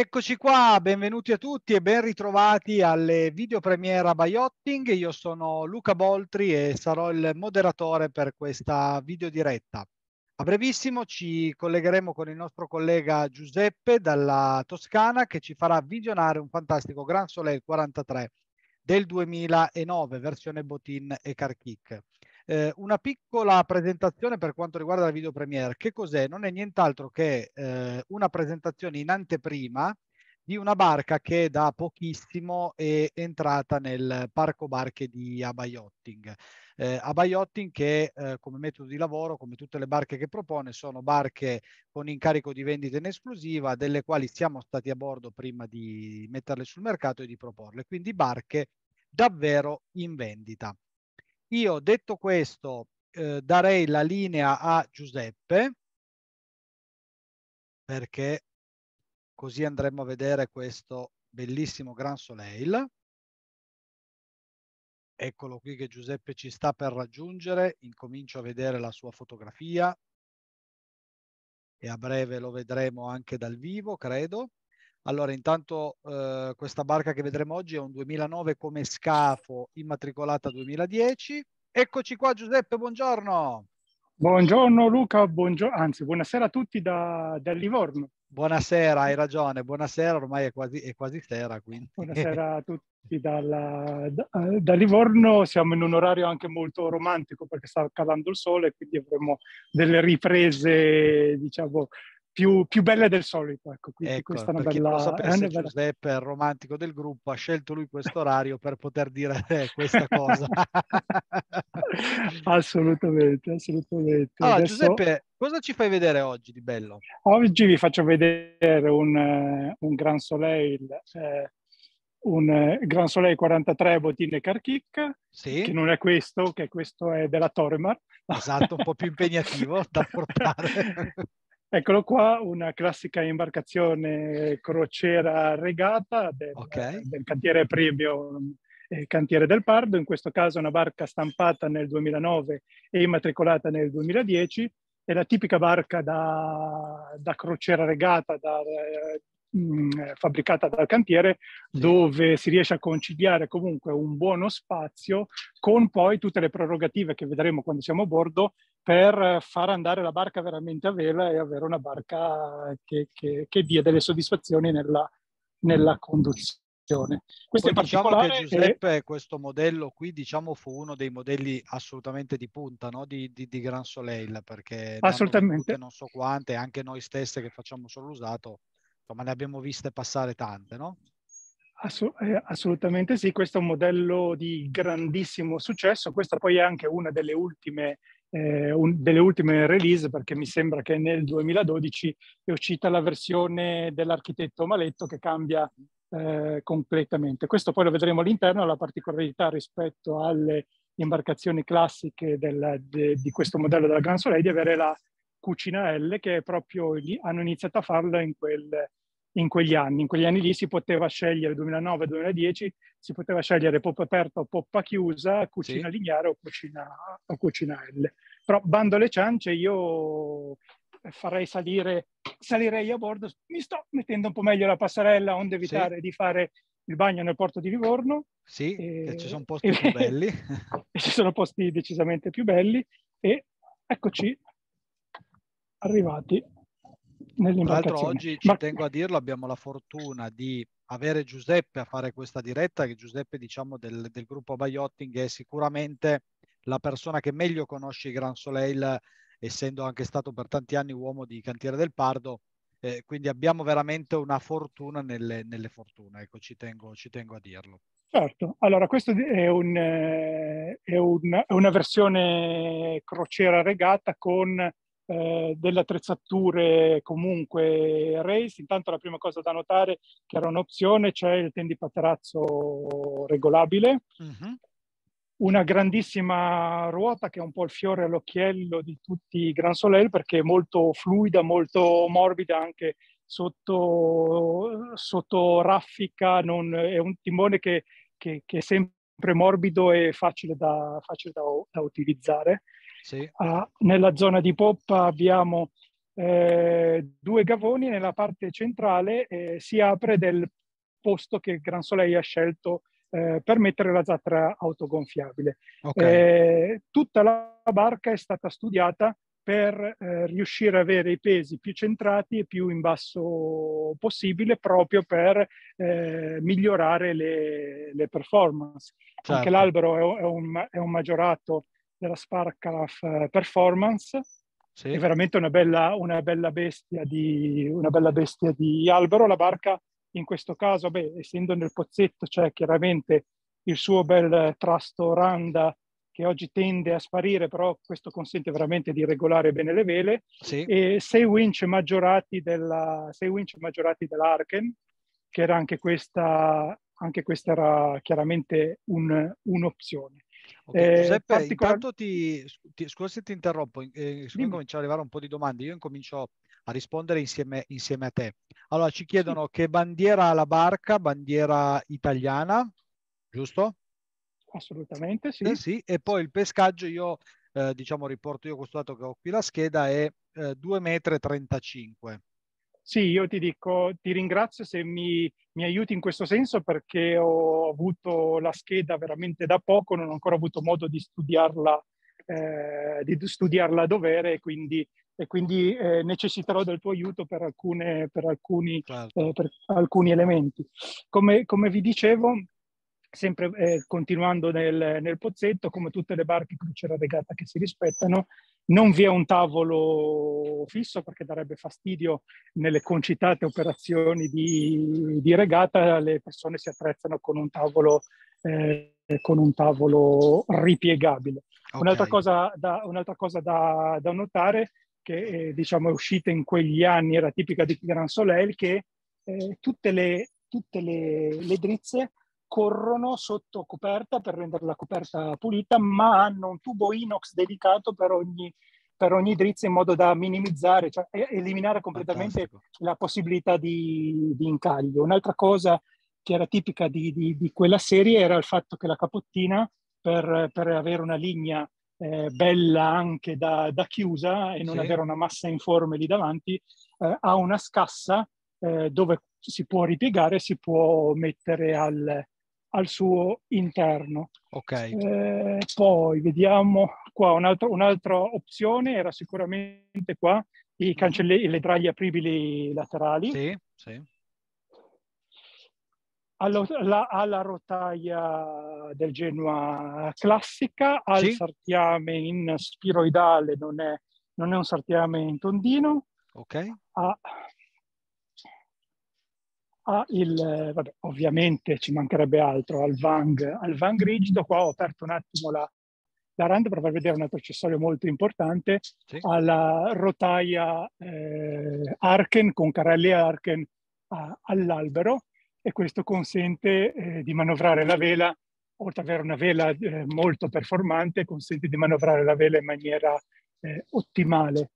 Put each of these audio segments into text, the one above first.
Eccoci qua, benvenuti a tutti e ben ritrovati alle video premiera by Yachting. Io sono Luca Boltri e sarò il moderatore per questa video diretta. A brevissimo ci collegheremo con il nostro collega Giuseppe dalla Toscana che ci farà visionare un fantastico Gran Soleil 43 del 2009, versione Botin e Carchic. Eh, una piccola presentazione per quanto riguarda la video premiere. Che cos'è? Non è nient'altro che eh, una presentazione in anteprima di una barca che da pochissimo è entrata nel parco barche di Abayotting. Eh, Abayotting che eh, come metodo di lavoro, come tutte le barche che propone, sono barche con incarico di vendita in esclusiva, delle quali siamo stati a bordo prima di metterle sul mercato e di proporle. Quindi barche davvero in vendita. Io detto questo eh, darei la linea a Giuseppe perché così andremo a vedere questo bellissimo Gran Soleil. Eccolo qui che Giuseppe ci sta per raggiungere, incomincio a vedere la sua fotografia e a breve lo vedremo anche dal vivo, credo. Allora, intanto eh, questa barca che vedremo oggi è un 2009 come scafo immatricolata 2010. Eccoci qua Giuseppe, buongiorno. Buongiorno Luca, buongiorno, anzi buonasera a tutti da, da, Livorno. Buonasera, hai ragione, buonasera, ormai è quasi, è quasi sera. Quindi. Buonasera a tutti dalla, da, da, Livorno, siamo in un orario anche molto romantico perché sta calando il sole, quindi avremo delle riprese, diciamo, più, più, belle del solito. Ecco, ecco questa è una bella, sapesse, è una bella... Giuseppe, il romantico del gruppo, ha scelto lui questo orario per poter dire eh, questa cosa. assolutamente, assolutamente. Allora, Adesso... Giuseppe, cosa ci fai vedere oggi di bello? Oggi vi faccio vedere un, uh, un Gran Soleil, eh, un uh, Gran Soleil 43 bottine Carchic, sì. che non è questo, che questo è della Toremar. Esatto, un po' più impegnativo da portare. Eccolo qua, una classica imbarcazione crociera regata del, okay. del cantiere premium eh, Cantiere del Pardo, in questo caso una barca stampata nel 2009 e immatricolata nel 2010, è la tipica barca da, da crociera regata, da, eh, mh, fabbricata dal cantiere, dove si riesce a conciliare comunque un buono spazio con poi tutte le prerogative che vedremo quando siamo a bordo per far andare la barca veramente a vela e avere una barca che, che, che dia delle soddisfazioni nella, nella conduzione. Questo Poi diciamo che Giuseppe, è... questo modello qui, diciamo, fu uno dei modelli assolutamente di punta no? di, di, di, Gran Soleil, perché assolutamente. non so quante, anche noi stesse che facciamo solo usato, insomma, ne abbiamo viste passare tante, no? Eh, assolutamente sì, questo è un modello di grandissimo successo, questa poi è anche una delle ultime eh, un, delle ultime release perché mi sembra che nel 2012 è uscita la versione dell'architetto Maletto che cambia eh, completamente. Questo poi lo vedremo all'interno, la particolarità rispetto alle imbarcazioni classiche del, de, di questo modello della Gran Soleil di avere la cucina L che proprio hanno iniziato a farla in quel, in quegli anni. In quegli anni lì si poteva scegliere, 2009-2010, si poteva scegliere poppa aperta o poppa chiusa, cucina sì. lineare o cucina, o cucina L. Però bando alle ciance, io farei salire, salirei a bordo, mi sto mettendo un po' meglio la passerella onde evitare sì. di fare il bagno nel porto di Livorno. Sì, e, ci sono posti e, più belli. ci sono posti decisamente più belli e eccoci arrivati tra l'altro oggi ci Ma... tengo a dirlo, abbiamo la fortuna di avere Giuseppe a fare questa diretta, che Giuseppe diciamo del, del gruppo Bayotting è sicuramente la persona che meglio conosce i Gran Soleil, essendo anche stato per tanti anni uomo di Cantiere del Pardo, eh, quindi abbiamo veramente una fortuna nelle, nelle fortune, ecco ci tengo, ci tengo a dirlo. Certo, allora questa è, un, eh, è, un, è una versione crociera regata con eh, delle attrezzature comunque race. Intanto la prima cosa da notare che era un'opzione, c'è il tendipaterazzo regolabile, uh-huh. una grandissima ruota che è un po' il fiore all'occhiello di tutti i Gran Soleil perché è molto fluida, molto morbida anche sotto, sotto raffica, non, è un timone che, che, che, è sempre morbido e facile da, facile da, da utilizzare. Sì. Uh, nella zona di poppa abbiamo eh, due gavoni nella parte centrale eh, si apre del posto che Gran Soleil ha scelto eh, per mettere la zattera autogonfiabile. Okay. Eh, tutta la barca è stata studiata per eh, riuscire ad avere i pesi più centrati e più in basso possibile proprio per eh, migliorare le, le performance. Certo. Anche l'albero è, è, un, è, un, maggiorato della Sparkcraft eh, Performance, sì. è veramente una bella, una, bella di, una bella bestia di albero. La barca in questo caso, beh, essendo nel pozzetto c'è chiaramente il suo bel trasto randa che oggi tende a sparire, però questo consente veramente di regolare bene le vele, sì. e sei winch maggiorati, della, sei winch maggiorati dell'Arken, che era anche questa, anche questa era chiaramente un, un'opzione. Okay. Eh, Giuseppe, particolar... intanto ti, ti, scusa se ti interrompo, eh, cominciano ad arrivare un po' di domande, io incomincio a rispondere insieme, insieme a te. Allora, ci chiedono sì. che bandiera ha la barca, bandiera italiana, giusto? Assolutamente, sì. Eh sì. E poi il pescaggio, io eh, diciamo riporto io questo dato che ho qui la scheda, è eh, 2,35 m. Sì, io ti dico, ti ringrazio se mi, mi, aiuti in questo senso perché ho avuto la scheda veramente da poco, non ho ancora avuto modo di studiarla, eh, di studiarla a dovere e quindi, e quindi eh, necessiterò del tuo aiuto per, alcune, per, alcuni, certo. eh, per alcuni, elementi. Come, come vi dicevo, sempre eh, continuando nel, nel, pozzetto, come tutte le barche crociera regata che si rispettano, non vi è un tavolo fisso perché darebbe fastidio nelle concitate operazioni di, di regata, le persone si attrezzano con un tavolo, eh, con un tavolo ripiegabile. Okay. Un'altra cosa, da, un'altra cosa da, da notare che eh, diciamo è uscita in quegli anni, era tipica di Gran Soleil, che eh, tutte, le, tutte le, le drizze corrono sotto coperta per rendere la coperta pulita, ma hanno un tubo inox dedicato per ogni, per ogni drizza in modo da minimizzare, cioè eliminare completamente Fantastico. la possibilità di, di, incaglio. Un'altra cosa che era tipica di, di, di, quella serie era il fatto che la capottina, per, per avere una linea eh, bella anche da, da, chiusa e non sì. avere una massa informe lì davanti, eh, ha una scassa eh, dove si può ripiegare, si può mettere al, al suo interno. Ok. Eh, poi vediamo qua un'altra, un'altra opzione era sicuramente qua i mhm. cancelli, le draglie apribili laterali. Sì, sì. Alla, la, alla rotaia del Genoa classica, al sì. sartiame in spiroidale, non è, non è un sartiame in tondino. Ok. Ha ha il, vabbè, ovviamente ci mancherebbe altro, al Vang, al Vang rigido, qua ho aperto un attimo la, la RAND per far vedere un altro accessorio molto importante, sì. alla rotaia eh, Arken con carrelli Arken a, all'albero e questo consente eh, di manovrare la vela, oltre ad avere una vela eh, molto performante, consente di manovrare la vela in maniera eh, ottimale.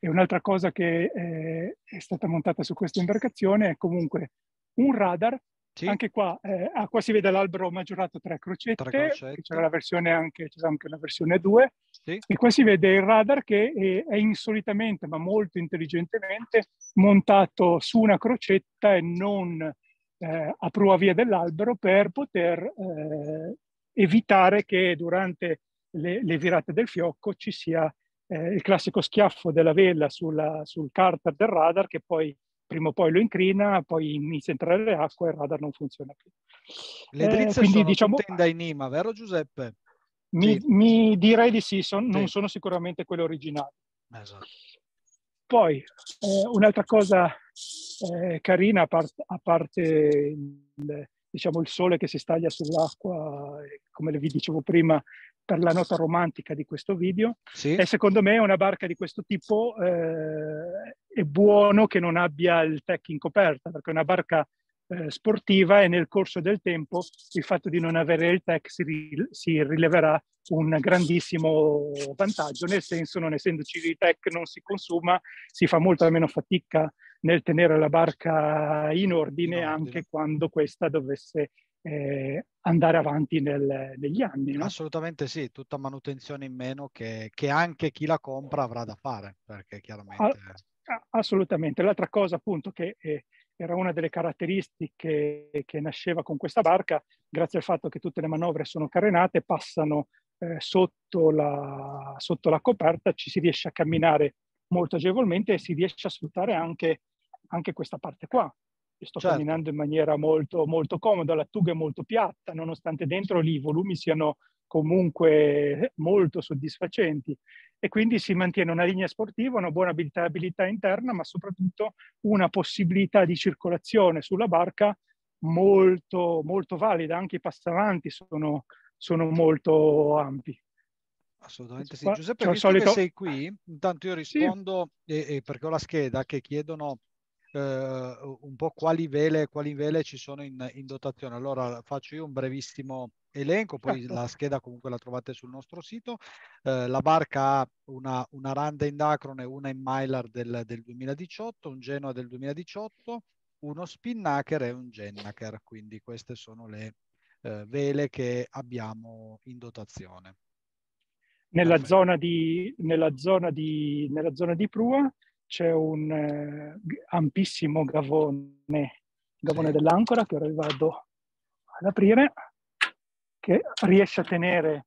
E un'altra cosa che eh, è stata montata su questa imbarcazione è comunque un radar. Sì. Anche qua, eh, ah, qua si vede l'albero maggiorato tre crocette, tre crocette. c'era la versione anche, c'era anche una versione 2, sì. e qua si vede il radar che è, è, insolitamente, ma molto intelligentemente, montato su una crocetta e non eh, a prua via dell'albero per poter eh, evitare che durante le, le virate del fiocco ci sia eh, il classico schiaffo della vela sulla, sul carter del radar che poi prima o poi lo incrina, poi inizia a entrare le acque e il radar non funziona più. Le drizze eh, quindi, sono diciamo, tutte in Dainima, vero Giuseppe? Mi, sì. mi direi di sì, son, sì, non sono sicuramente quelle originali. Esatto. Poi, eh, un'altra cosa eh, carina, a, part- a parte il, diciamo, il sole che si staglia sull'acqua, come vi dicevo prima, per la nota romantica di questo video. Sì. E secondo me una barca di questo tipo eh, è buono che non abbia il tech in coperta, perché una barca eh, sportiva e nel corso del tempo il fatto di non avere il tech si, ri- si, rileverà un grandissimo vantaggio, nel senso non essendoci il tech non si consuma, si fa molto meno fatica nel tenere la barca in ordine, in ordine. anche quando questa dovesse eh, andare avanti nel, negli anni. No? Assolutamente sì, tutta manutenzione in meno che, che, anche chi la compra avrà da fare, perché chiaramente... Assolutamente. L'altra cosa appunto che eh, era una delle caratteristiche che nasceva con questa barca, grazie al fatto che tutte le manovre sono carenate, passano eh, sotto, la, sotto la coperta, ci si riesce a camminare molto agevolmente si riesce a sfruttare anche, anche questa parte qua. Io sto certo. camminando in maniera molto, molto comoda, la tuga è molto piatta, nonostante dentro lì i volumi siano comunque molto soddisfacenti e quindi si mantiene una linea sportiva, una buona abitabilità interna, ma soprattutto una possibilità di circolazione sulla barca molto, molto valida, anche i passavanti sono, sono molto ampi. Assolutamente sì. Giuseppe, visto solito... che sei qui, intanto io rispondo sì. e, e perché ho la scheda che chiedono eh, un po' quali vele, quali vele ci sono in, in, dotazione. Allora faccio io un brevissimo elenco, poi certo. la scheda comunque la trovate sul nostro sito. Eh, la barca ha una, una Randa in Dacron e una in Mylar del, del 2018, un Genoa del 2018, uno Spinnaker e un Gennaker, quindi queste sono le eh, vele che abbiamo in dotazione. Nella zona, di, nella, zona di, nella zona di Prua c'è un eh, ampissimo gavone, gavone sì. dell'ancora che ora vi vado ad aprire, che riesce a tenere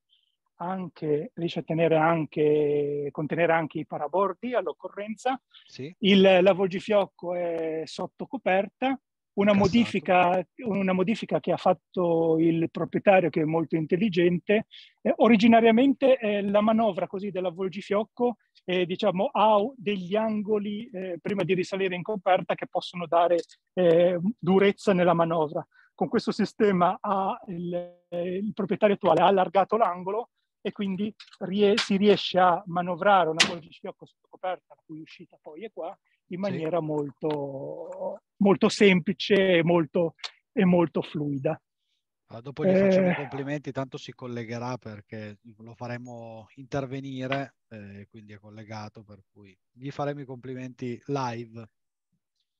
anche, riesce a tenere anche, contenere anche i parabordi all'occorrenza. Sì. Il, l'avvolgifiocco è sotto coperta una modifica, una modifica, che ha fatto il proprietario, che è molto intelligente, eh, originariamente eh, la manovra così dell'avvolgifiocco eh, diciamo, ha degli angoli eh, prima di risalire in coperta che possono dare eh, durezza nella manovra. Con questo sistema il, eh, il proprietario attuale ha allargato l'angolo e quindi rie- si riesce a manovrare una avvolgifiocco sotto coperta, la cui uscita poi è qua, in maniera sì. molto, molto semplice e molto, e molto fluida. Allora, dopo gli eh... facciamo i complimenti, tanto si collegherà perché lo faremo intervenire, eh, quindi è collegato, per cui gli faremo i complimenti live.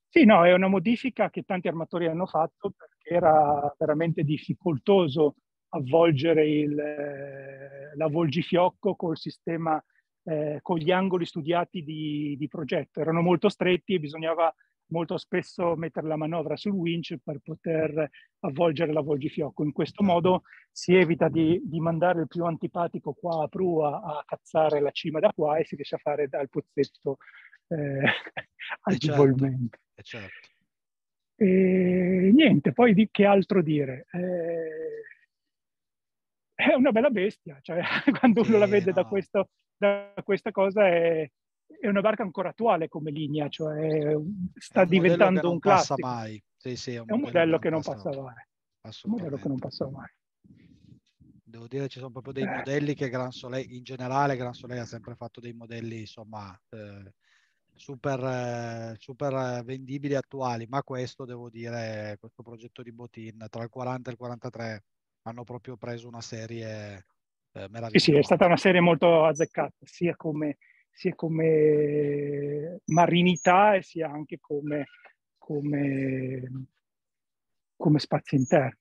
Sì, no, è una modifica che tanti armatori hanno fatto perché era veramente difficoltoso avvolgere il, eh, l'avvolgifiocco col sistema eh, con gli angoli studiati di, di, progetto. Erano molto stretti e bisognava molto spesso mettere la manovra sul winch per poter avvolgere l'avvolgifiocco. In questo modo si evita di, di, mandare il più antipatico qua a prua a cazzare la cima da qua e si riesce a fare dal pozzetto eh, agevolmente. Certo, certo. E niente, poi di che altro dire? Eh, è una bella bestia, cioè quando uno la vede no. da, questo, da, questa cosa è, è, una barca ancora attuale come linea, cioè sta un diventando un classico. Mai. Sì, sì, è un, è un modello, che non passa mai. Un modello che non passa mai. Devo dire ci sono proprio dei eh. modelli che Gran Soleil, in generale Gran Soleil ha sempre fatto dei modelli insomma eh, super, eh, super vendibili attuali, ma questo devo dire, questo progetto di Botin tra il 40 e il 43 hanno proprio preso una serie eh, meravigliosa. Sì, sì, è stata una serie molto azzeccata, sia come, sia come marinità e sia anche come, come, come spazi interni.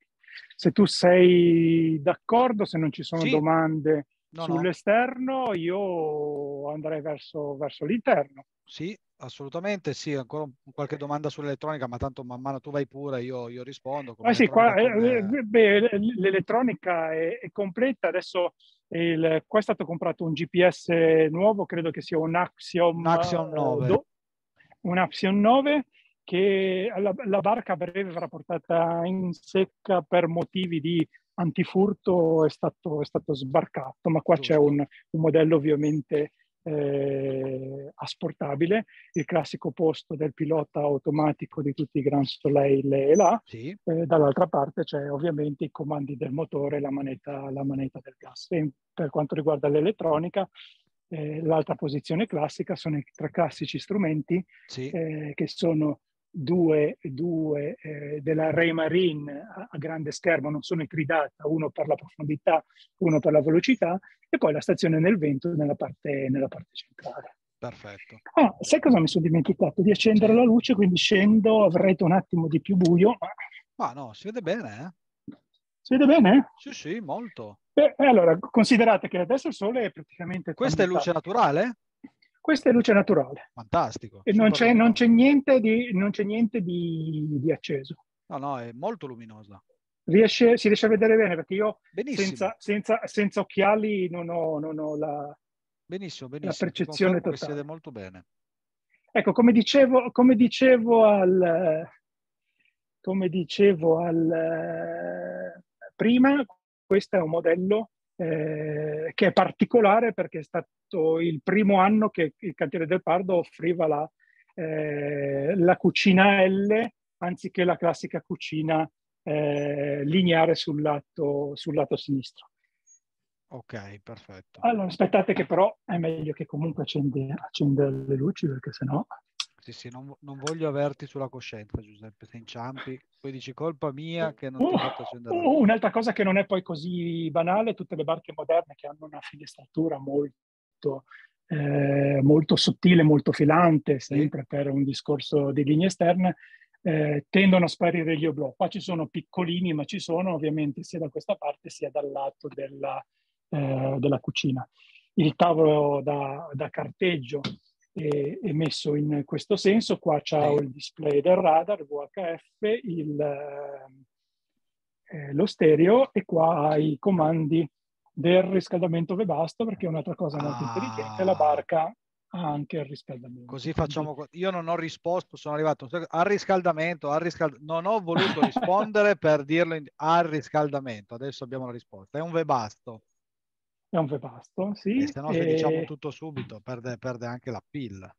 Se tu sei d'accordo, se non ci sono sì. domande no, sull'esterno, no. io andrei verso, verso l'interno. Sì, assolutamente sì. Ancora qualche domanda sull'elettronica, ma tanto man mano tu vai pure, io, io rispondo. Ah, sì, qua, come... eh, beh, l'elettronica è, è, completa. Adesso il, qua è stato comprato un GPS nuovo, credo che sia un Axiom, un Axiom 9. Do, un Axiom 9 che la, la barca a breve verrà portata in secca per motivi di antifurto è stato, è stato sbarcato, ma qua c'è un, un modello ovviamente eh, asportabile, il classico posto del pilota automatico di tutti i Grand Soleil è là, sì. eh, dall'altra parte c'è ovviamente i comandi del motore e la manetta, la manetta del gas. E per quanto riguarda l'elettronica, eh, l'altra posizione classica sono i tre classici strumenti sì. Eh, che sono due, due eh, della Ray Marine a, a, grande schermo, non sono i tridata, uno per la profondità, uno per la velocità, e poi la stazione nel vento nella parte, nella parte centrale. Perfetto. Ah, sai cosa mi sono dimenticato? Di accendere la luce, quindi scendo, avrete un attimo di più buio. Ma no, si vede bene, eh? Si vede bene? Sì, sì, molto. Beh, allora, considerate che adesso il sole è praticamente... Questa è luce naturale? Questa è luce naturale. Fantastico. E non c'è, non c'è, niente, di, non c'è niente di, di, acceso. No, no, è molto luminosa. Riesce, si riesce a vedere bene perché io senza, senza, senza, occhiali non ho, non ho la, benissimo, benissimo. la percezione totale. Si vede molto bene. Ecco, come dicevo, come dicevo al... Come dicevo al, prima, questo è un modello eh, che è particolare perché è stato il primo anno che il cantiere del Pardo offriva la, eh, la cucina L anziché la classica cucina eh, lineare sul lato, sul lato sinistro. Ok, perfetto. Allora, aspettate che però è meglio che comunque accende, accenda le luci perché sennò... Sì, sì, non, non, voglio averti sulla coscienza, Giuseppe, se inciampi, poi dici colpa mia che non ti ho fatto accendere. Uh, un'altra cosa che non è poi così banale, tutte le barche moderne che hanno una finestratura molto, eh, molto sottile, molto filante, sempre per un discorso di linee esterne, eh, tendono a sparire gli oblò. Qua ci sono piccolini, ma ci sono ovviamente sia da questa parte sia dal lato della, eh, della cucina. Il tavolo da, da carteggio è, è, messo in questo senso, qua c'è il display del radar, VHF, il, eh, lo stereo e qua ha i comandi del riscaldamento Webasto perché è un'altra cosa molto ah. intelligente, la barca ha anche il riscaldamento. Così facciamo, io non ho risposto, sono arrivato al riscaldamento, al riscaldamento, non ho voluto rispondere per dirlo in, al riscaldamento, adesso abbiamo la risposta, è un Webasto. È un Webasto, sì. E se no, se e... diciamo tutto subito, perde, perde anche la PIL.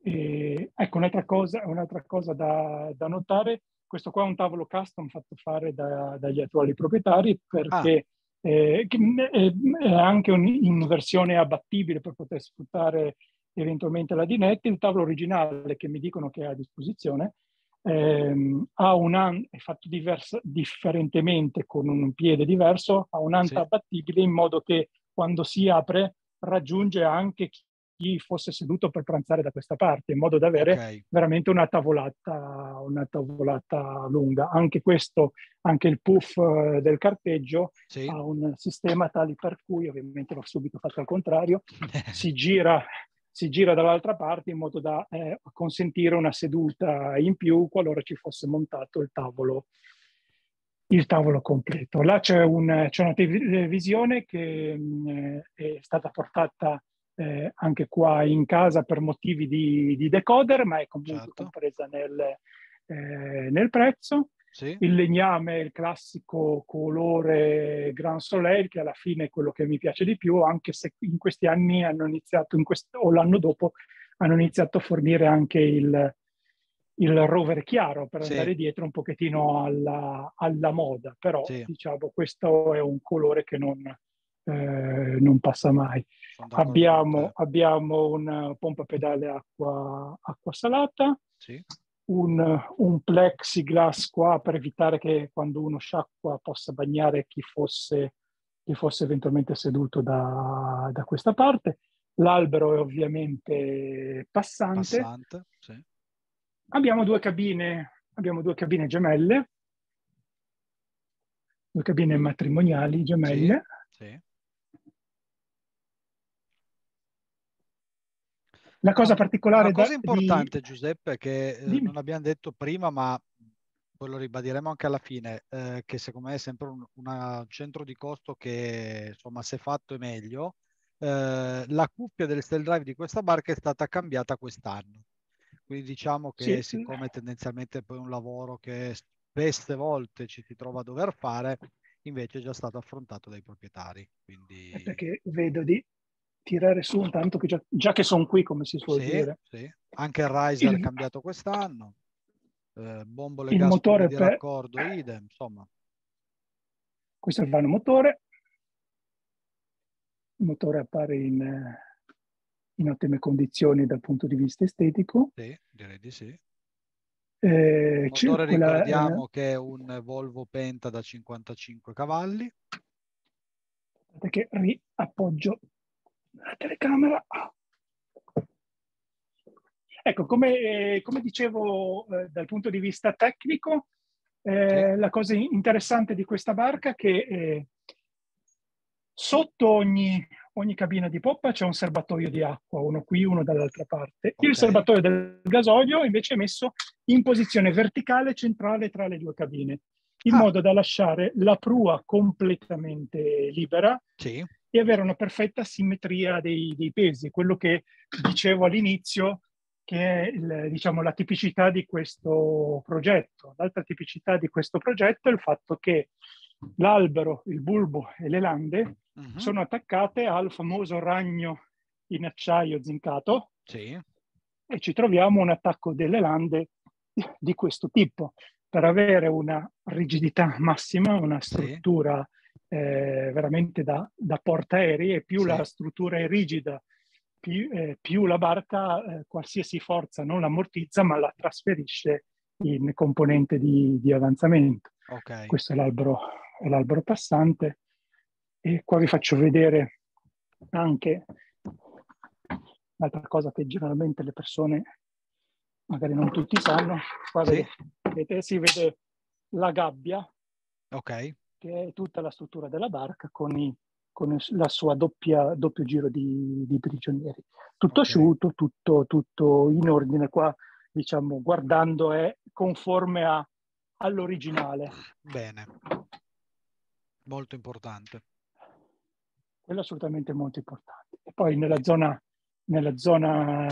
E, ecco, un'altra cosa, un'altra cosa da, da, notare, questo qua è un tavolo custom fatto fare da, dagli attuali proprietari perché ah. eh, è, è, anche un, in versione abbattibile per poter sfruttare eventualmente la dinette. Il tavolo originale che mi dicono che è a disposizione ehm, ha un an- è fatto diverso, differentemente con un piede diverso, ha un'anta sì. abbattibile in modo che quando si apre raggiunge anche chi fosse seduto per pranzare da questa parte, in modo da avere okay. veramente una tavolata, una tavolata lunga. Anche questo, anche il puff eh, del carteggio sì. ha un sistema tale per cui, ovviamente l'ho subito fatto al contrario, si gira si gira dall'altra parte in modo da eh, consentire una seduta in più qualora ci fosse montato il tavolo, il tavolo completo. Là c'è, un, c'è una televisione che mh, mm, è stata portata eh, anche qua in casa per motivi di, di decoder, ma è comunque certo. compresa nel, eh, nel prezzo. Sì. Il legname è il classico colore Grand Soleil, che alla fine è quello che mi piace di più, anche se in questi anni hanno iniziato, quest- o l'anno dopo, hanno iniziato a fornire anche il, il rover chiaro per sì. andare dietro un pochettino alla, alla moda. Però, sì. diciamo, questo è un colore che non, eh, non passa mai. Abbiamo, abbiamo una pompa pedale acqua, acqua salata. Sì un, un, plexiglass qua per evitare che quando uno sciacqua possa bagnare chi fosse, chi fosse eventualmente seduto da, da, questa parte. L'albero è ovviamente passante. passante sì. abbiamo, due cabine, abbiamo due cabine gemelle, due cabine matrimoniali gemelle. Sì, sì. La cosa particolare... Una cosa importante, di... Giuseppe, che eh, non abbiamo detto prima, ma poi lo ribadiremo anche alla fine, eh, che secondo me è sempre un una centro di costo che, insomma, se fatto è meglio. Eh, la cuffia del Stell Drive di questa barca è stata cambiata quest'anno. Quindi diciamo che sì. siccome tendenzialmente poi un lavoro che spesse volte ci si trova a dover fare, invece è già stato affrontato dai proprietari. Quindi... Perché vedo di tirare su intanto che già, già che sono qui, come si suol sì, dire. Sì. Anche il Riser è cambiato quest'anno, eh, bombole il gas motore di per... raccordo, idem, insomma. Questo è il vano motore. Il motore appare in, in ottime condizioni dal punto di vista estetico. Sì, direi di sì. Eh, il motore quella, ricordiamo eh, che è un Volvo Penta da 55 cavalli. Che riappoggio la telecamera. Ecco, come, eh, come dicevo eh, dal punto di vista tecnico, Eh, sì. La cosa interessante di questa barca è che eh, sotto ogni, ogni, cabina di poppa c'è un serbatoio di acqua, uno qui, uno dall'altra parte. Okay. Il serbatoio del gasolio invece è messo in posizione verticale centrale tra le due cabine, in ah. modo da lasciare la prua completamente libera sì. E avere una perfetta simmetria dei, dei pesi. Quello che dicevo all'inizio, che è il, diciamo, la tipicità di questo progetto. L'altra tipicità di questo progetto è il fatto che l'albero, il bulbo e le lande uh-huh. sono attaccate al famoso ragno in acciaio zincato sì. e ci troviamo un attacco delle lande di questo tipo per avere una rigidità massima, una struttura sì. Eh, veramente da, da portaerei e più sì. la struttura è rigida più, eh, più la barca eh, qualsiasi forza non l'ammortizza ma la trasferisce in componente di, di avanzamento. Okay. Questo è l'albero, è l'albero passante e qua vi faccio vedere anche un'altra cosa che generalmente le persone magari non tutti sanno. Qua sì. vedete, si vede la gabbia, okay. Che è tutta la struttura della barca con i con la sua doppia, doppio giro di, di prigionieri. Tutto okay. asciutto, tutto, tutto, in ordine qua, diciamo, guardando è conforme a, all'originale. Bene, molto importante. Quello è assolutamente molto importante. E poi nella zona, nella zona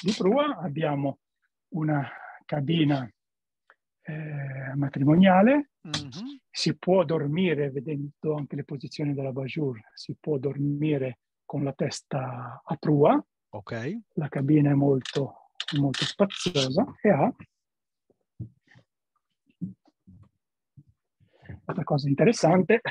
di prua abbiamo una cabina eh, matrimoniale, mm-hmm. si può dormire, vedendo anche le posizioni della Bajur, si può dormire con la testa a prua, okay. la cabina è molto, molto spaziosa e ha Altra cosa interessante,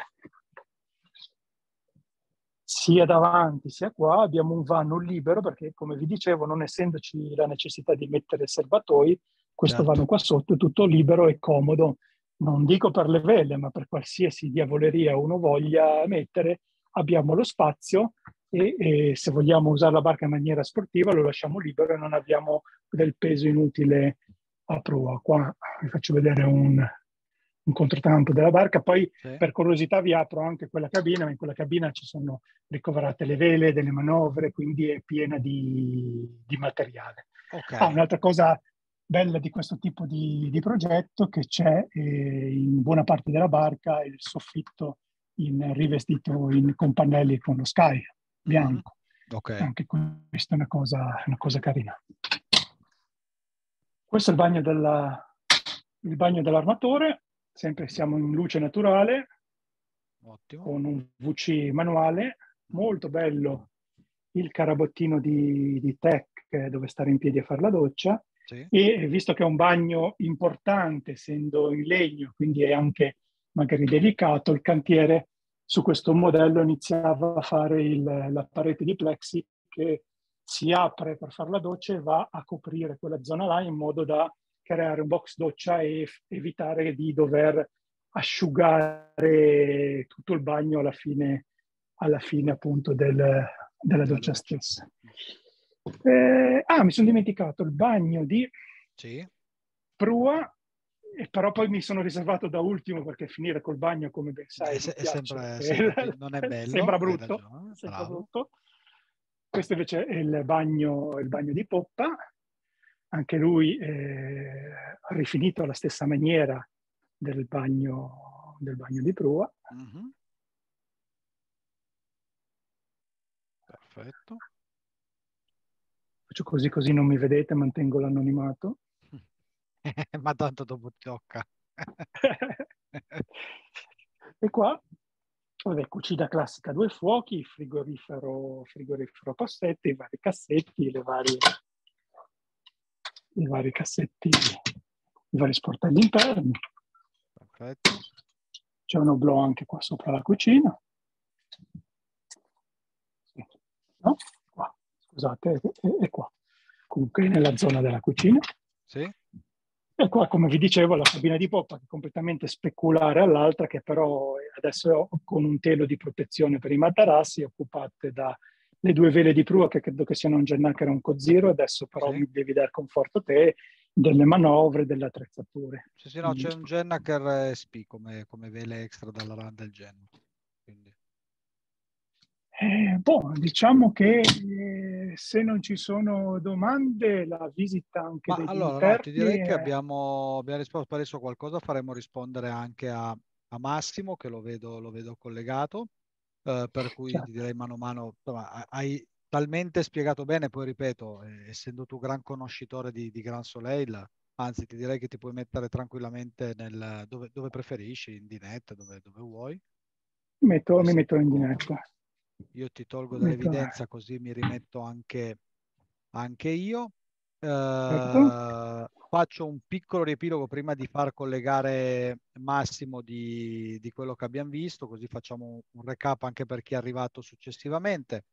sia davanti sia qua abbiamo un vano libero perché, come vi dicevo, non essendoci la necessità di mettere serbatoi, questo certo. vano qua sotto è tutto libero e comodo, non dico per le vele, ma per qualsiasi diavoleria uno voglia mettere, abbiamo lo spazio e, e, se vogliamo usare la barca in maniera sportiva lo lasciamo libero e non abbiamo del peso inutile a prua. Qua vi faccio vedere un, un controtampo della barca, poi sì. per curiosità vi apro anche quella cabina, ma in quella cabina ci sono ricoverate le vele, delle manovre, quindi è piena di, di materiale. Okay. Ah, un'altra cosa bella di questo tipo di, di progetto che c'è eh, in buona parte della barca il soffitto in, rivestito in, con pannelli con lo sky bianco. Mm. Okay. Anche questa è una cosa, una cosa carina. Questo è il bagno, della, il bagno dell'armatore, sempre siamo in luce naturale, Ottimo. con un VC manuale, molto bello il carabottino di, di tech dove stare in piedi a fare la doccia, sì. E visto che è un bagno importante, essendo in legno, quindi è anche magari delicato, il cantiere su questo modello iniziava a fare il, la parete di plexi che si apre per fare la doccia e va a coprire quella zona là in modo da creare un box doccia e evitare di dover asciugare tutto il bagno alla fine, alla fine appunto del, della doccia stessa. Eh, ah, mi sono dimenticato il bagno di sì. prua, però poi mi sono riservato da ultimo perché finire col bagno, come ben sai, è, è sempre, sempre, non è bello. Sembra brutto. Ragione, sembra brutto. Questo invece è il bagno, il bagno di poppa, anche lui eh, rifinito alla stessa maniera del bagno, del bagno di prua. Mm-hmm. Perfetto. Faccio così così non mi vedete, mantengo l'anonimato. Ma tanto dopo ti tocca. e qua, vabbè, cucina classica, due fuochi, frigorifero, frigorifero passetti, i vari cassetti, le varie, i vari cassetti, i vari sportelli interni. Perfetto. C'è un oblò anche qua sopra la cucina. No? Scusate, è, qua. Comunque nella zona della cucina. Sì. E qua, come vi dicevo, la cabina di poppa che è completamente speculare all'altra, che però adesso con un telo di protezione per i materassi, occupate da le due vele di prua che credo che siano un Gennaker e un Coziro, adesso però sì. mi devi dare conforto te delle manovre, delle attrezzature. Sì, sì, no, c'è un Gennaker SP come, come vele extra dalla run del Gen. Eh, boh, diciamo che eh, se non ci sono domande, la visita anche Ma allora, no, ti direi è... che abbiamo, abbiamo, risposto adesso a qualcosa, faremo rispondere anche a, a Massimo, che lo vedo, lo vedo collegato, eh, per cui certo. ti direi mano a mano, insomma, hai talmente spiegato bene, poi ripeto, eh, essendo tu gran conoscitore di, di Gran Soleil, anzi ti direi che ti puoi mettere tranquillamente nel, dove, dove preferisci, in dinette, dove, dove vuoi. Metto, mi metto in dinette io ti tolgo dall'evidenza così mi rimetto anche, anche io. Uh, faccio un piccolo riepilogo prima di far collegare Massimo di, di, quello che abbiamo visto, così facciamo un recap anche per chi è arrivato successivamente.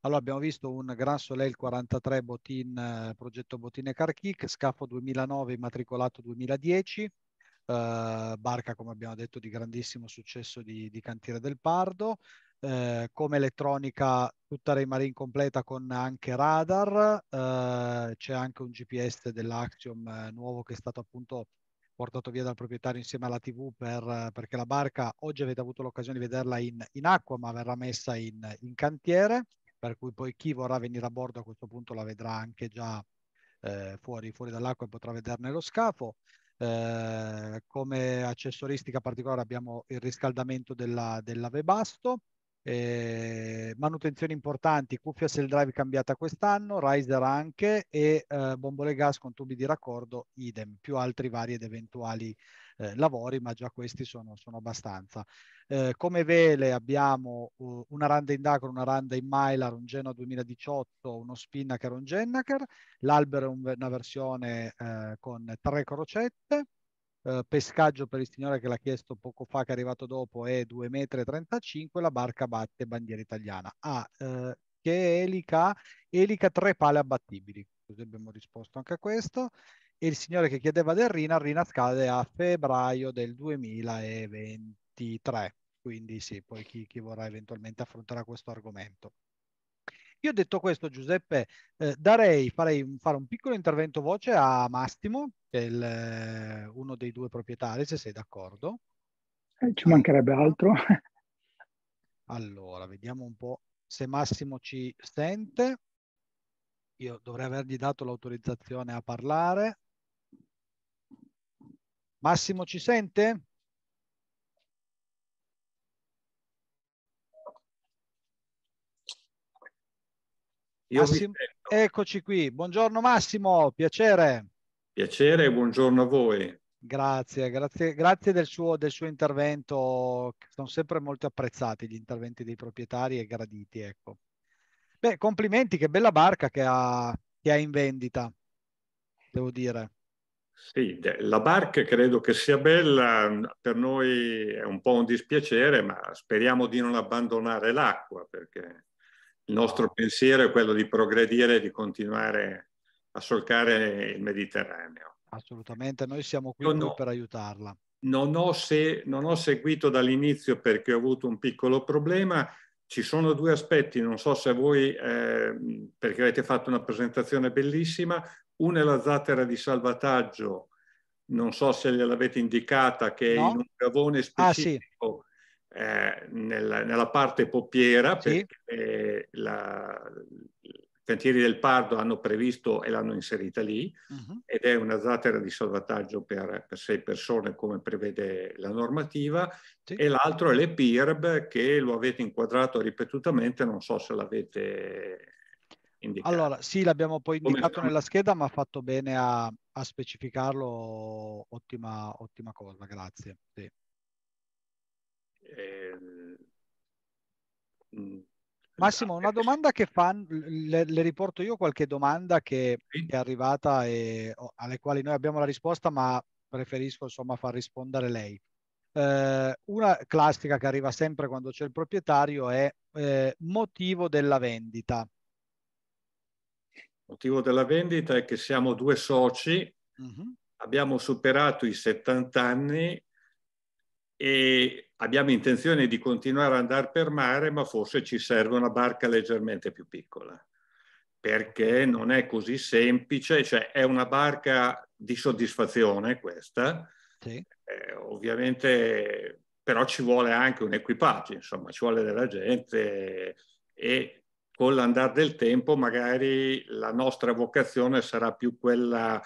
Allora abbiamo visto un Gran Soleil 43 Botin, eh, progetto Botine Carchic, scafo 2009 immatricolato 2010, eh, barca come abbiamo detto di grandissimo successo di, di Cantiere del Pardo, eh, come elettronica tutta Raymarine completa con anche radar, eh, c'è anche un GPS dell'Axiom eh, nuovo che è stato appunto portato via dal proprietario insieme alla TV per, perché la barca oggi avete avuto l'occasione di vederla in, in acqua ma verrà messa in, in, cantiere per cui poi chi vorrà venire a bordo a questo punto la vedrà anche già eh, fuori, fuori dall'acqua e potrà vederne lo scafo. Eh, come accessoristica particolare abbiamo il riscaldamento della, della Webasto, eh, manutenzioni importanti, cuffia Cell Drive cambiata quest'anno, riser anche e eh, bombole gas con tubi di raccordo idem, più altri vari ed eventuali eh, lavori, ma già questi sono, sono abbastanza. Eh, come vele abbiamo uh, una randa in Dacron, una randa in Mylar, un Genoa 2018, uno Spinnaker, un Gennaker, l'Alber è un, una versione eh, con tre crocette, eh, pescaggio per il signore che l'ha chiesto poco fa, che è arrivato dopo, è 2,35 m, la barca batte bandiera italiana. Ah, eh, che elica? Elica tre pale abbattibili, così abbiamo risposto anche a questo. E il signore che chiedeva del Rina, il Rina scade a febbraio del 2023. Quindi sì, poi chi, chi vorrà eventualmente affrontare questo argomento. Io detto questo, Giuseppe, eh, darei, farei fare un piccolo intervento voce a Massimo, che è il, eh, uno dei due proprietari, se sei d'accordo. Eh, ci mancherebbe altro. Allora, vediamo un po' se Massimo ci sente. Io dovrei avergli dato l'autorizzazione a parlare. Massimo ci sente? Massimo, eccoci qui. Buongiorno Massimo, piacere. Piacere buongiorno a voi. Grazie, grazie, grazie del, suo, del suo intervento. Sono sempre molto apprezzati gli interventi dei proprietari e graditi. Ecco. Beh, complimenti, che bella barca che ha, che ha in vendita, devo dire. Sì, la barca credo che sia bella, per noi è un po' un dispiacere, ma speriamo di non abbandonare l'acqua perché il nostro pensiero è quello di progredire e di continuare a solcare il Mediterraneo. Assolutamente, noi siamo qui no, per aiutarla. Non ho, se, non ho seguito dall'inizio perché ho avuto un piccolo problema. Ci sono due aspetti, non so se voi, eh, perché avete fatto una presentazione bellissima, una è la zattera di salvataggio, non so se gliel'avete indicata, che no? è in un gavone specifico. Ah, sì eh, nel, nella parte poppiera sì. perché la, i cantieri del Pardo hanno previsto e l'hanno inserita lì uh-huh. ed è una zattera di salvataggio per, per, sei persone come prevede la normativa sì. e l'altro è l'EPIRB che lo avete inquadrato ripetutamente, non so se l'avete indicato. Allora, sì, l'abbiamo poi indicato come... nella scheda, ma ha fatto bene a, a specificarlo, ottima, ottima cosa, grazie. Sì. Mm, Massimo, una domanda che fanno, le, le, riporto io qualche domanda che, che è arrivata e alle quali noi abbiamo la risposta, ma preferisco insomma far rispondere lei. Eh, una classica che arriva sempre quando c'è il proprietario è eh, motivo della vendita. Motivo della vendita è che siamo due soci, uh-huh. abbiamo superato i 70 anni e abbiamo intenzione di continuare ad andare per mare, ma forse ci serve una barca leggermente più piccola, perché non è così semplice, cioè è una barca di soddisfazione questa, sì. eh, ovviamente però ci vuole anche un equipaggio, insomma, ci vuole della gente e con l'andare del tempo magari la nostra vocazione sarà più quella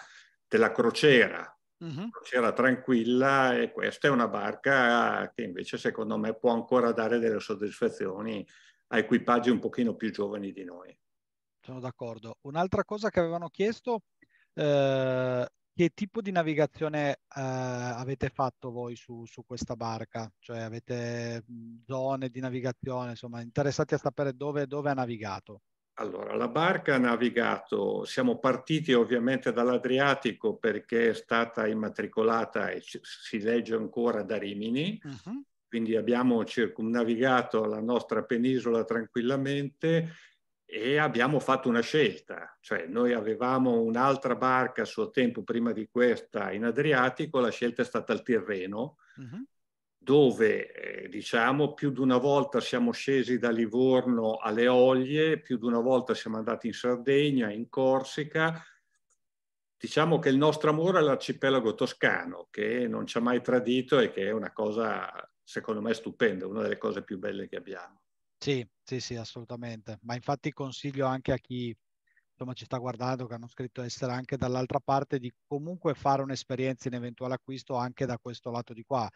della crociera, uh-huh. crociera tranquilla e questa è una barca che invece secondo me può ancora dare delle soddisfazioni a equipaggi un pochino più giovani di noi. Sono d'accordo. Un'altra cosa che avevano chiesto, eh, che tipo di navigazione eh, avete fatto voi su, su, questa barca? Cioè avete zone di navigazione, insomma, interessati a sapere dove, dove ha navigato? Allora, la barca ha navigato, siamo partiti ovviamente dall'Adriatico perché è stata immatricolata e si legge ancora da Rimini, uh-huh. quindi abbiamo circumnavigato la nostra penisola tranquillamente e abbiamo fatto una scelta, cioè noi avevamo un'altra barca a suo tempo prima di questa in Adriatico, la scelta è stata il Tirreno, uh-huh. Dove eh, diciamo più di una volta siamo scesi da Livorno alle Oglie, più di una volta siamo andati in Sardegna, in Corsica, diciamo che il nostro amore è l'arcipelago toscano, che non ci ha mai tradito e che è una cosa secondo me stupenda, una delle cose più belle che abbiamo. Sì, sì, sì, assolutamente. Ma infatti consiglio anche a chi insomma, ci sta guardando, che hanno scritto essere anche dall'altra parte, di comunque fare un'esperienza in eventuale acquisto anche da questo lato di qua,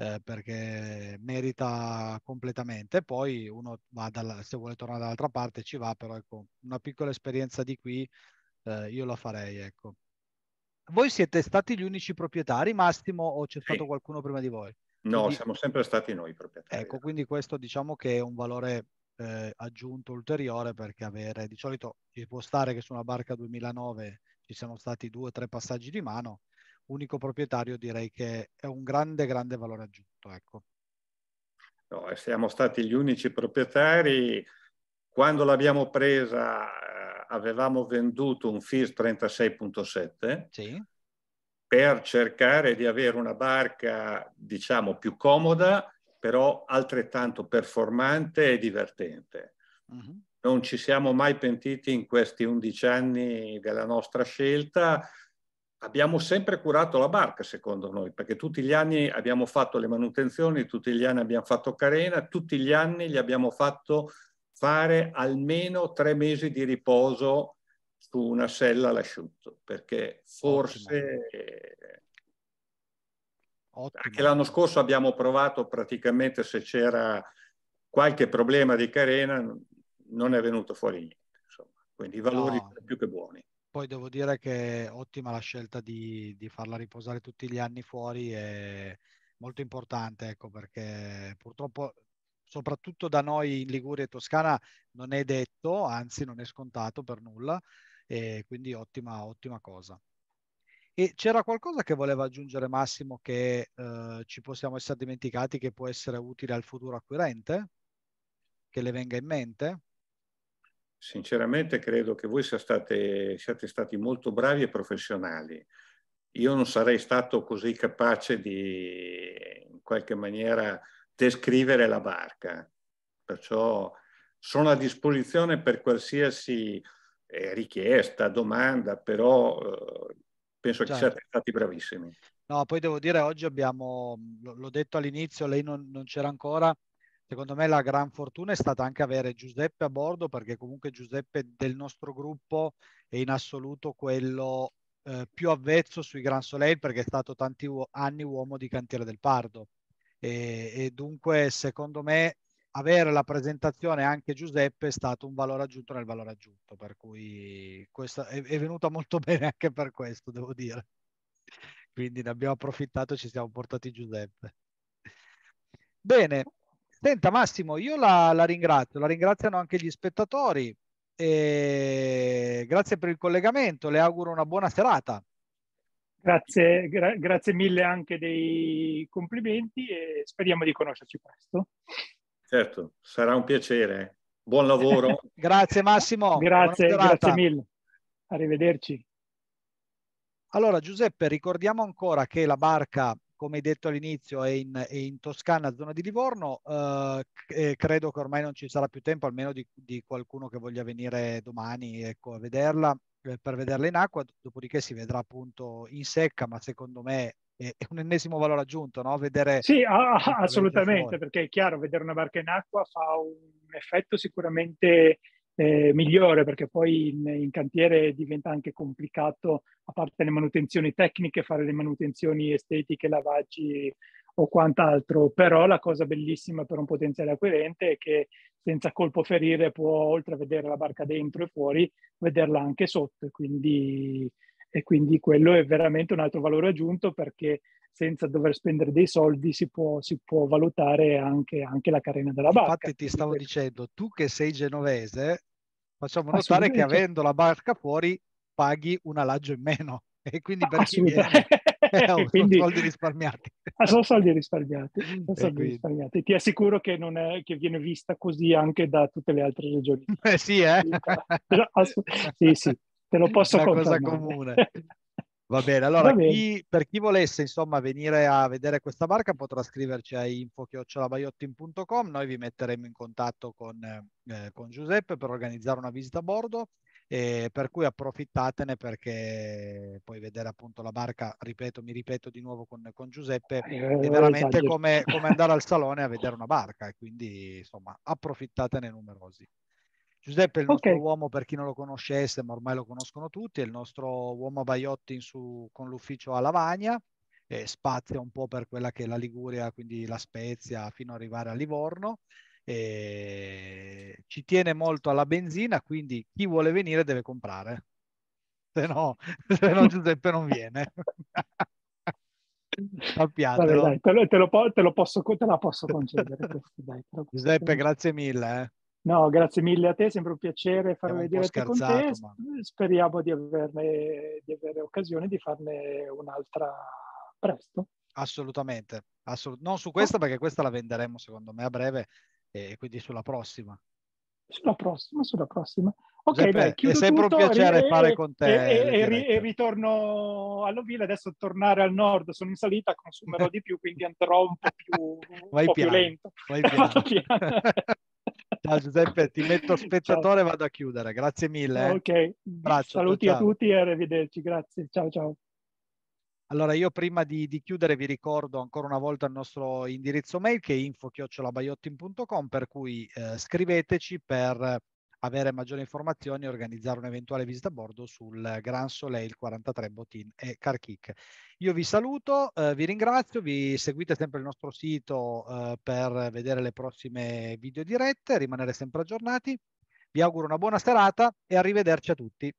eh, perché merita completamente. Poi uno va dalla, se vuole tornare dall'altra parte ci va, però ecco, una piccola esperienza di qui eh, io la farei, ecco. Voi siete stati gli unici proprietari, Massimo, o c'è stato qualcuno prima di voi? No, quindi, siamo sempre stati noi proprietari. Ecco, quindi questo diciamo che è un valore eh, aggiunto ulteriore perché avere, di solito ci può stare che su una barca 2009 ci siano stati due o tre passaggi di mano, unico proprietario direi che è un grande, grande valore aggiunto. Ecco. No, siamo stati gli unici proprietari. Quando l'abbiamo presa eh, avevamo venduto un FIS 36.7. Sì per cercare di avere una barca, diciamo, più comoda, però altrettanto performante e divertente. Uh-huh. Non ci siamo mai pentiti in questi 11 anni della nostra scelta. Abbiamo sempre curato la barca, secondo noi, perché tutti gli anni abbiamo fatto le manutenzioni, tutti gli anni abbiamo fatto carena, tutti gli anni gli abbiamo fatto fare almeno tre mesi di riposo su una sella all'asciutto, perché forse Ottimo. anche l'anno scorso abbiamo provato praticamente se c'era qualche problema di carena, non è venuto fuori niente. Insomma. Quindi i valori no. sono più che buoni. Poi devo dire che è ottima la scelta di, di farla riposare tutti gli anni fuori, è molto importante, ecco, perché purtroppo soprattutto da noi in Liguria e Toscana non è detto, anzi non è scontato per nulla, e quindi ottima, ottima cosa. E c'era qualcosa che voleva aggiungere Massimo che eh, ci possiamo essere dimenticati che può essere utile al futuro acquirente? Che le venga in mente? Sinceramente credo che voi siate, siate stati molto bravi e professionali. Io non sarei stato così capace di in qualche maniera descrivere la barca. Perciò sono a disposizione per qualsiasi eh, richiesta, domanda, però eh, penso certo. che siate stati bravissimi. No, poi devo dire, oggi abbiamo, l'ho detto all'inizio, lei non, non c'era ancora, secondo me la gran fortuna è stata anche avere Giuseppe a bordo, perché comunque Giuseppe del nostro gruppo è in assoluto quello eh, più avvezzo sui Gran Soleil, perché è stato tanti u- anni uomo di cantiere del Pardo. E, e dunque, secondo me, avere la presentazione anche Giuseppe è stato un valore aggiunto nel valore aggiunto, per cui questa è, è venuta molto bene anche per questo, devo dire. Quindi ne abbiamo approfittato e ci siamo portati Giuseppe. Bene, senta Massimo, io la, la ringrazio, la ringraziano anche gli spettatori. E grazie per il collegamento, le auguro una buona serata. Grazie, gra- grazie mille anche dei complimenti e speriamo di conoscerci presto. Certo, sarà un piacere. Buon lavoro. grazie Massimo. Grazie, grazie mille. Arrivederci. Allora Giuseppe, ricordiamo ancora che la barca come hai detto all'inizio, è in, è in, Toscana, zona di Livorno. Eh, credo che ormai non ci sarà più tempo, almeno di, di qualcuno che voglia venire domani ecco, a vederla, eh, per vederla in acqua. Dopodiché si vedrà appunto in secca, ma secondo me è, è un ennesimo valore aggiunto, no? Vedere sì, assolutamente, perché è chiaro, vedere una barca in acqua fa un effetto sicuramente eh, migliore perché poi in, in, cantiere diventa anche complicato, a parte le manutenzioni tecniche, fare le manutenzioni estetiche, lavaggi o quant'altro, però la cosa bellissima per un potenziale acquirente è che senza colpo ferire può, oltre a vedere la barca dentro e fuori, vederla anche sotto e quindi, e quindi quello è veramente un altro valore aggiunto perché senza dover spendere dei soldi si può, si può valutare anche, anche, la carena della barca. Infatti ti stavo dicendo, tu che sei genovese, facciamo notare che avendo la barca fuori paghi un allaggio in meno e quindi per chi viene eh, quindi, sono soldi risparmiati. Ah, sono soldi risparmiati, sono soldi risparmiati. Ti assicuro che, non è, che viene vista così anche da tutte le altre regioni. Eh sì, eh? sì, sì, te lo posso Una cosa comune. Va bene, allora bene. Chi, per chi volesse insomma venire a vedere questa barca potrà scriverci a info-baiottin.com, noi vi metteremo in contatto con, eh, con, Giuseppe per organizzare una visita a bordo, eh, per cui approfittatene perché poi vedere appunto la barca, ripeto, mi ripeto di nuovo con, con Giuseppe, eh, è veramente come, come andare al salone a vedere una barca e quindi insomma approfittatene numerosi. Giuseppe è il nostro okay. uomo, per chi non lo conoscesse, ma ormai lo conoscono tutti, è il nostro uomo Baiottin su, con l'ufficio a Lavagna, e spazia un po' per quella che è la Liguria, quindi la Spezia, fino ad arrivare a Livorno. E ci tiene molto alla benzina, quindi chi vuole venire deve comprare. Se no, se no Giuseppe non viene. Dai, te, lo, te, lo, te, lo posso, te la posso concedere. Questo, dai, Giuseppe, grazie mille. Eh. No, grazie mille a te, è sempre un piacere fare le dirette con te. Ma... Speriamo di, averne, di avere occasione di farne un'altra presto. Assolutamente, assolut- non su questa perché questa la venderemo secondo me a breve e quindi sulla prossima. Sulla prossima, sulla prossima. Ok, Giuseppe, dai, è sempre tutto, un piacere e, fare con te. E, e, e ritorno all'Ovile, adesso tornare al nord, sono in salita, consumerò di più, quindi andrò un po' più, un po più lento. Vai piano. Ciao Giuseppe, ti metto spettatore e vado a chiudere. Grazie mille. Eh. Ok, Braccio, saluti ciao. a tutti e arrivederci. Grazie. Ciao ciao. Allora io prima di, di, chiudere vi ricordo ancora una volta il nostro indirizzo mail che è info-baiottin.com per cui eh, scriveteci per avere maggiori informazioni e organizzare un'eventuale visita a bordo sul Gran Soleil 43 Botin e Carchic. Io vi saluto, eh, vi ringrazio, vi seguite sempre il nostro sito eh, per vedere le prossime video dirette, rimanere sempre aggiornati. Vi auguro una buona serata e arrivederci a tutti.